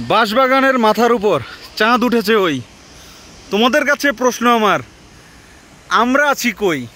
বাঁশবাগানের মাথার উপর চাঁদ উঠেছে ওই। তোমাদের কাছে প্রশ্ন আমার আমরা আছি কই?